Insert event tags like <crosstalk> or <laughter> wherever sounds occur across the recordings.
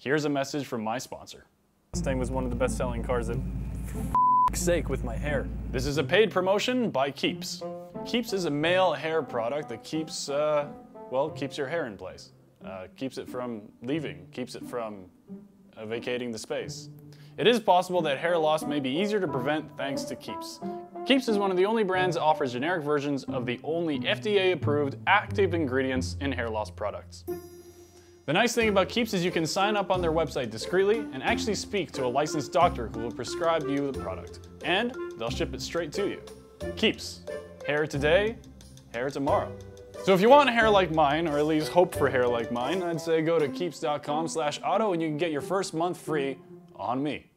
Here's a message from my sponsor. Mustang was one of the best selling cars that, sake, with my hair. This is a paid promotion by Keeps. Keeps is a male hair product that keeps, uh, well, keeps your hair in place. Uh, keeps it from leaving, keeps it from uh, vacating the space. It is possible that hair loss may be easier to prevent thanks to Keeps. Keeps is one of the only brands that offers generic versions of the only FDA-approved active ingredients in hair loss products. The nice thing about Keeps is you can sign up on their website discreetly and actually speak to a licensed doctor who will prescribe you the product. And they'll ship it straight to you. Keeps. Hair today, hair tomorrow. So if you want hair like mine, or at least hope for hair like mine, I'd say go to keeps.com slash auto and you can get your first month free on me.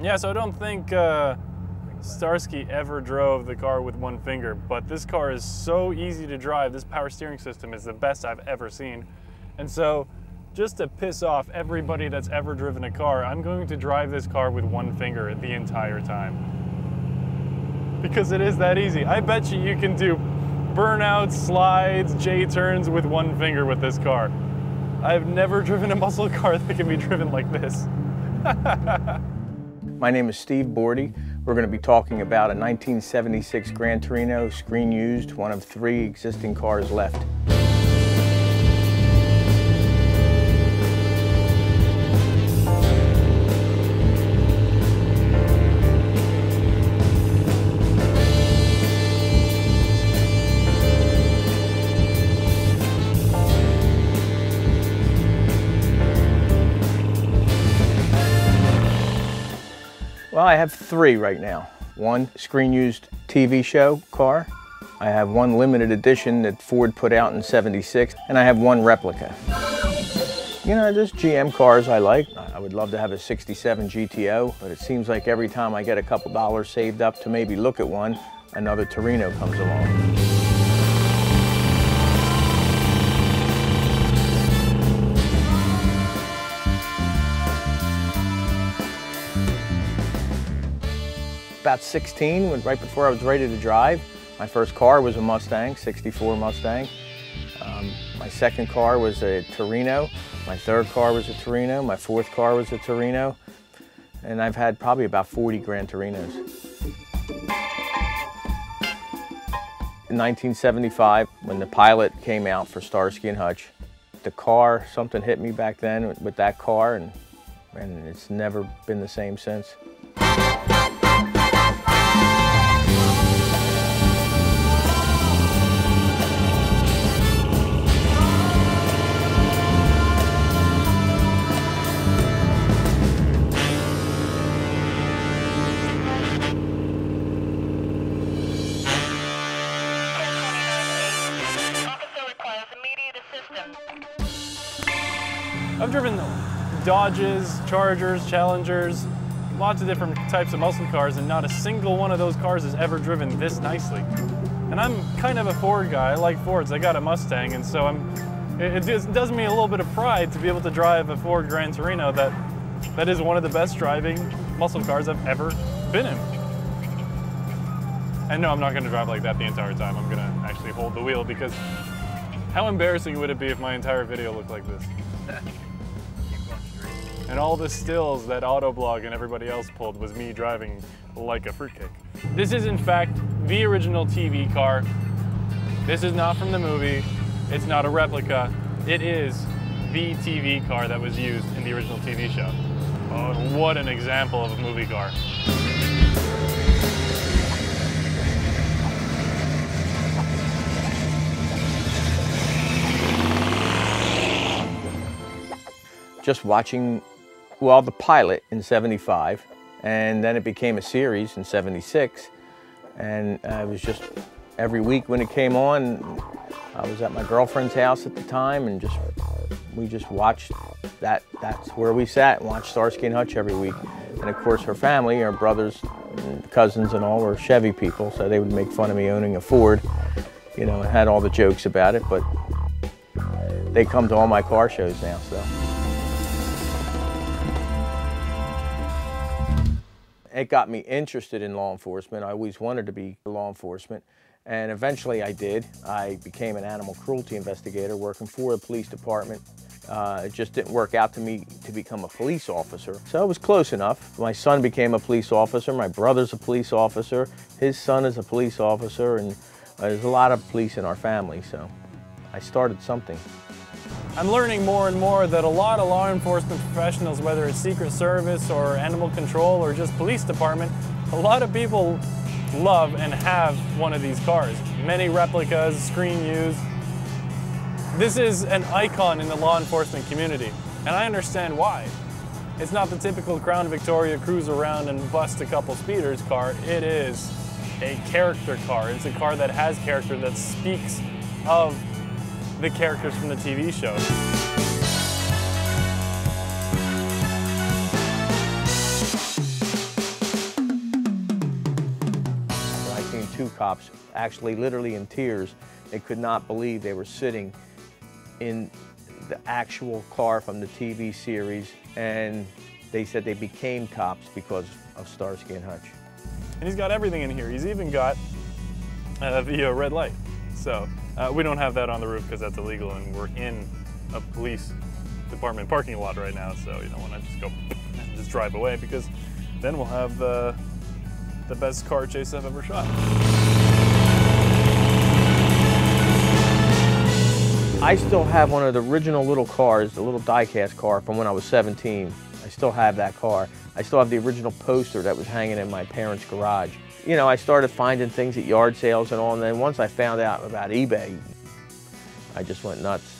Yeah, so I don't think uh, Starsky ever drove the car with one finger, but this car is so easy to drive. This power steering system is the best I've ever seen. And so, just to piss off everybody that's ever driven a car, I'm going to drive this car with one finger the entire time. Because it is that easy. I bet you you can do burnouts, slides, J-turns with one finger with this car. I've never driven a muscle car <laughs> that can be driven like this. <laughs> My name is Steve Bordi. We're going to be talking about a 1976 Gran Torino screen used, one of three existing cars left. Well, I have three right now. One screen used TV show car. I have one limited edition that Ford put out in 76, and I have one replica. You know, there's GM cars I like. I would love to have a 67 GTO, but it seems like every time I get a couple dollars saved up to maybe look at one, another Torino comes along. About 16, when, right before I was ready to drive. My first car was a Mustang, 64 Mustang. Um, my second car was a Torino. My third car was a Torino. My fourth car was a Torino. And I've had probably about 40 Gran Torinos. In 1975, when the pilot came out for Starsky and Hutch, the car, something hit me back then with that car, and, and it's never been the same since. Dodges, Chargers, Challengers, lots of different types of muscle cars, and not a single one of those cars has ever driven this nicely. And I'm kind of a Ford guy. I like Fords. I got a Mustang, and so I'm. It, it does me a little bit of pride to be able to drive a Ford Gran Torino that that is one of the best driving muscle cars I've ever been in. And no, I'm not going to drive like that the entire time. I'm going to actually hold the wheel because how embarrassing would it be if my entire video looked like this? <laughs> and all the stills that Autoblog and everybody else pulled was me driving like a fruitcake. This is in fact the original TV car. This is not from the movie. It's not a replica. It is the TV car that was used in the original TV show. Oh, what an example of a movie car. Just watching well, the pilot in 75, and then it became a series in 76. And uh, it was just every week when it came on, I was at my girlfriend's house at the time and just we just watched that. That's where we sat and watched Starsky and Hutch every week. And of course, her family, her brothers, and cousins, and all were Chevy people, so they would make fun of me owning a Ford. You know, had all the jokes about it, but they come to all my car shows now, so. It got me interested in law enforcement. I always wanted to be law enforcement. And eventually I did. I became an animal cruelty investigator working for the police department. Uh, it just didn't work out to me to become a police officer. So it was close enough. My son became a police officer. My brother's a police officer. His son is a police officer. And there's a lot of police in our family. So I started something. I'm learning more and more that a lot of law enforcement professionals, whether it's Secret Service or animal control or just police department, a lot of people love and have one of these cars. Many replicas, screen used. This is an icon in the law enforcement community, and I understand why. It's not the typical Crown Victoria cruise around and bust a couple speeders car. It is a character car. It's a car that has character that speaks of the characters from the TV show. I seen two cops actually literally in tears. They could not believe they were sitting in the actual car from the TV series and they said they became cops because of Starsky and Hutch. And he's got everything in here. He's even got uh, the uh, red light. So uh, we don't have that on the roof because that's illegal and we're in a police department parking lot right now. So you don't want to just go <laughs> just drive away because then we'll have the, the best car chase I've ever shot. I still have one of the original little cars, the little diecast car from when I was 17. I still have that car. I still have the original poster that was hanging in my parents' garage. You know, I started finding things at yard sales and all, and then once I found out about eBay, I just went nuts.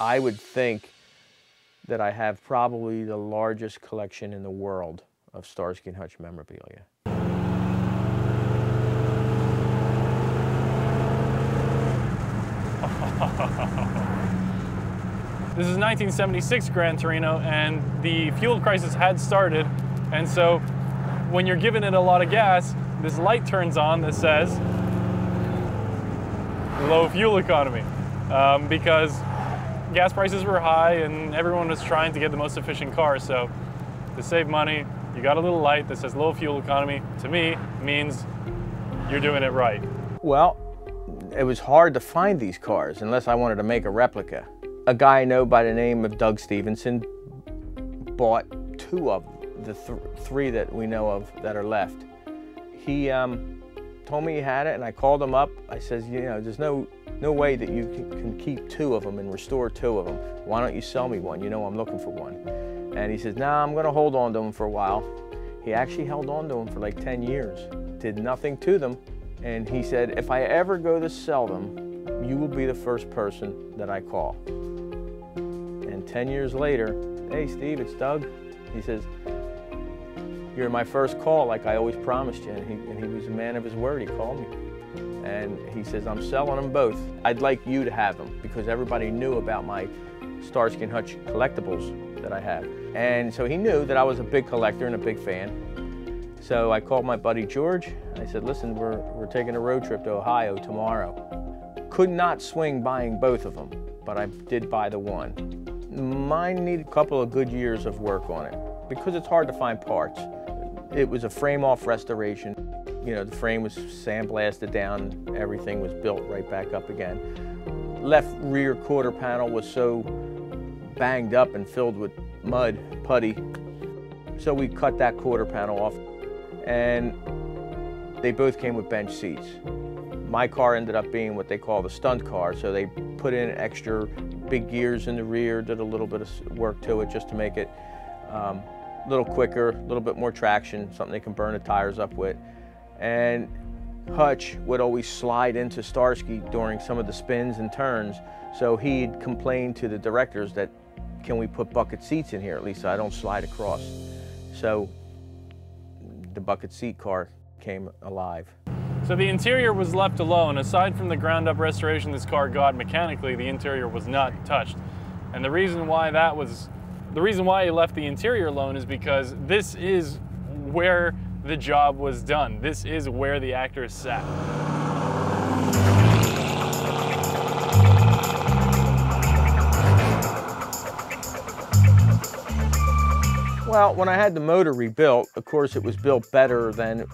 I would think that I have probably the largest collection in the world of Starsky and Hutch memorabilia. <laughs> This is 1976 Gran Torino, and the fuel crisis had started. And so, when you're giving it a lot of gas, this light turns on that says low fuel economy um, because gas prices were high and everyone was trying to get the most efficient car. So, to save money, you got a little light that says low fuel economy. To me, means you're doing it right. Well, it was hard to find these cars unless I wanted to make a replica. A guy I know by the name of Doug Stevenson bought two of the th three that we know of that are left. He um, told me he had it, and I called him up. I says, you know, there's no no way that you can, keep two of them and restore two of them. Why don't you sell me one? You know I'm looking for one. And he says, nah, I'm gonna hold on to them for a while. He actually held on to them for like 10 years, did nothing to them. And he said, if I ever go to sell them, you will be the first person that I call. And 10 years later, hey Steve, it's Doug. He says, you're my first call like I always promised you. And he, and he was a man of his word, he called me. And he says, I'm selling them both. I'd like you to have them because everybody knew about my Starsky and Hutch collectibles that I have. And so he knew that I was a big collector and a big fan. So I called my buddy George. I said, listen, we're, we're taking a road trip to Ohio tomorrow. Could not swing buying both of them, but I did buy the one. Mine needed a couple of good years of work on it because it's hard to find parts. It was a frame off restoration. You know, the frame was sandblasted down, everything was built right back up again. Left rear quarter panel was so banged up and filled with mud, putty. So we cut that quarter panel off and they both came with bench seats. My car ended up being what they call the stunt car, so they put in extra big gears in the rear, did a little bit of work to it just to make it um, little quicker, a little bit more traction, something they can burn the tires up with. And Hutch would always slide into Starsky during some of the spins and turns, so he'd complain to the directors that, can we put bucket seats in here at least so I don't slide across. So the bucket seat car came alive. So the interior was left alone. Aside from the ground up restoration this car got mechanically, the interior was not touched. And the reason why that was, the reason why he left the interior alone is because this is where the job was done. This is where the actors sat. Well, when I had the motor rebuilt, of course, it was built better than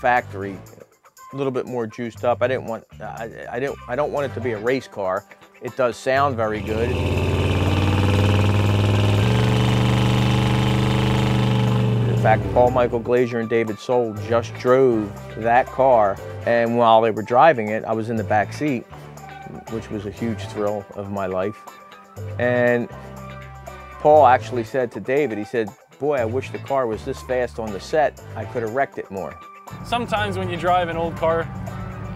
factory, a little bit more juiced up. I didn't want, I, I didn't, I don't want it to be a race car. It does sound very good. Fact, Paul Michael Glaser and David Soul just drove that car, and while they were driving it, I was in the back seat, which was a huge thrill of my life. And Paul actually said to David, he said, boy, I wish the car was this fast on the set. I could have wrecked it more. Sometimes when you drive an old car,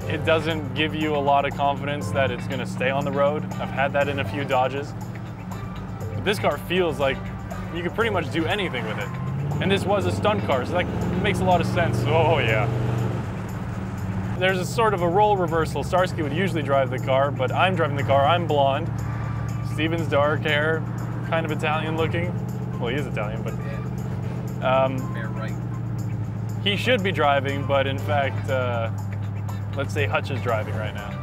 it doesn't give you a lot of confidence that it's gonna stay on the road. I've had that in a few Dodges. But this car feels like you could pretty much do anything with it. And this was a stunt car, so that makes a lot of sense. Oh yeah. There's a sort of a role reversal. Starsky would usually drive the car, but I'm driving the car. I'm blonde. Steven's dark hair, kind of Italian looking. Well, he is Italian, but um, he should be driving, but in fact, uh, let's say Hutch is driving right now.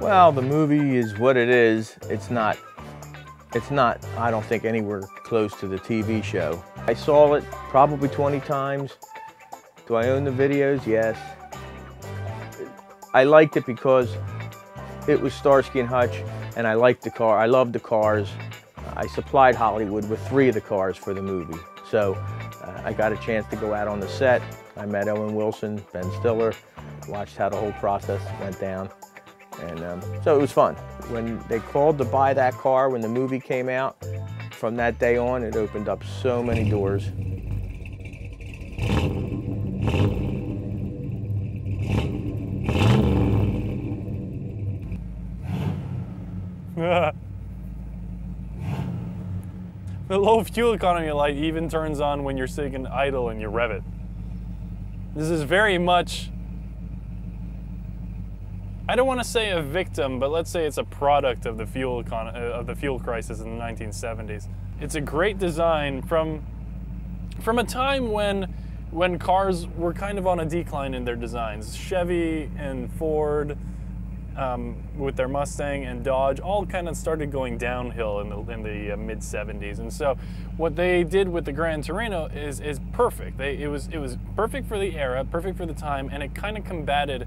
Well, the movie is what it is. It's not, it's not, I don't think, anywhere close to the TV show. I saw it probably 20 times. Do I own the videos? Yes. I liked it because it was Starsky and Hutch, and I liked the car. I loved the cars. I supplied Hollywood with three of the cars for the movie. So uh, I got a chance to go out on the set. I met Owen Wilson, Ben Stiller, watched how the whole process went down. And um, so it was fun. When they called to buy that car, when the movie came out, from that day on, it opened up so many doors. <laughs> The low fuel economy light even turns on when you're sitting idle and you rev it. This is very much, I don't want to say a victim, but let's say it's a product of the fuel uh, of the fuel crisis in the 1970s. It's a great design from from a time when when cars were kind of on a decline in their designs. Chevy and Ford um, with their Mustang and Dodge all kind of started going downhill in the, in the uh, mid 70s. And so what they did with the Gran Torino is, is perfect. They, it, was, it was perfect for the era, perfect for the time, and it kind of combated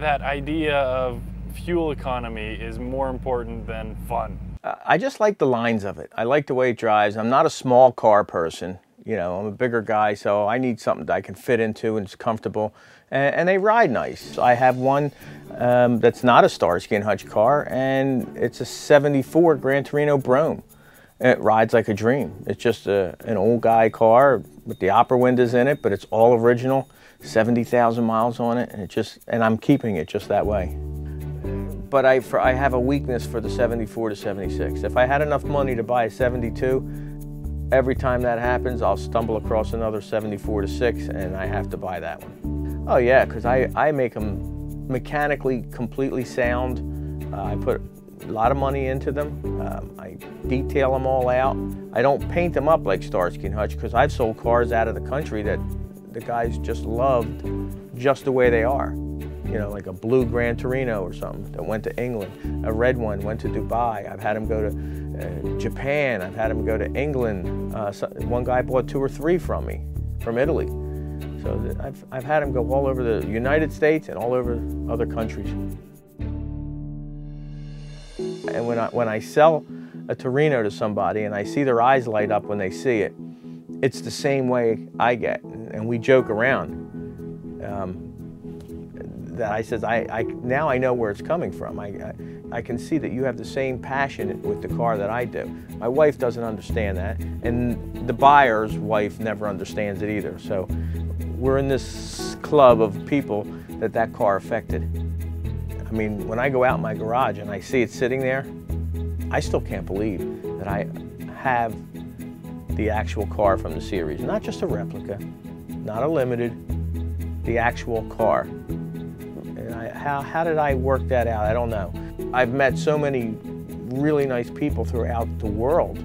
that idea of fuel economy is more important than fun. I just like the lines of it. I like the way it drives. I'm not a small car person. You know, I'm a bigger guy, so I need something that I can fit into and it's comfortable. And, and they ride nice. I have one um, that's not a Starsky and Hutch car, and it's a 74 Gran Torino. And it rides like a dream. It's just a, an old guy car with the opera windows in it, but it's all original, 70,000 miles on it, and it just, and I'm keeping it just that way. But I, for, I have a weakness for the 74 to 76. If I had enough money to buy a 72, every time that happens, I'll stumble across another 74 to 6 and I have to buy that one. Oh yeah, because I, I make them mechanically completely sound. Uh, I put a lot of money into them. Um, I detail them all out. I don't paint them up like Starsky and Hutch because I've sold cars out of the country that the guys just loved just the way they are. You know, like a blue Gran Torino or something that went to England. A red one went to Dubai. I've had them go to uh, Japan. I've had them go to England. Uh, so one guy bought two or three from me, from Italy. So I've, I've had them go all over the United States and all over other countries. And when I, when I sell a Torino to somebody and I see their eyes light up when they see it, it's the same way I get. And we joke around. Um, that I says, I, I, now I know where it's coming from. I, I, I, can see that you have the same passion with the car that I do. My wife doesn't understand that, and the buyer's wife never understands it either. So we're in this club of people that that car affected. I mean, when I go out in my garage and I see it sitting there, I still can't believe that I have the actual car from the series, not just a replica, not a limited, the actual car. And I, how, how did I work that out? I don't know. I've met so many really nice people throughout the world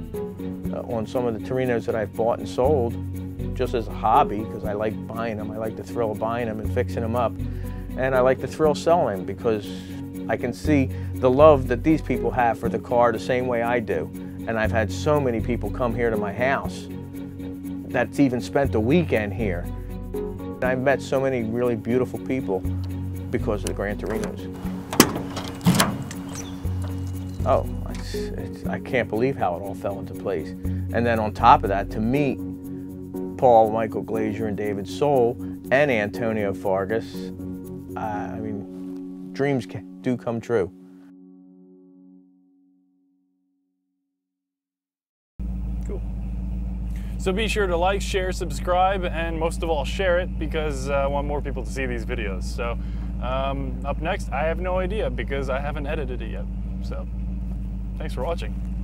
uh, on some of the Torinos that I've bought and sold just as a hobby because I like buying them. I like the thrill of buying them and fixing them up. And I like the thrill selling them because I can see the love that these people have for the car the same way I do. And I've had so many people come here to my house that's even spent a weekend here. I've met so many really beautiful people because of the Gran Torinos. Oh, it's, it's, I can't believe how it all fell into place. And then on top of that, to meet Paul Michael Glaser and David Soul and Antonio Fargas, uh, I mean, dreams do come true. So be sure to like, share, subscribe, and most of all, share it because uh, I want more people to see these videos. So um, up next, I have no idea because I haven't edited it yet. So thanks for watching.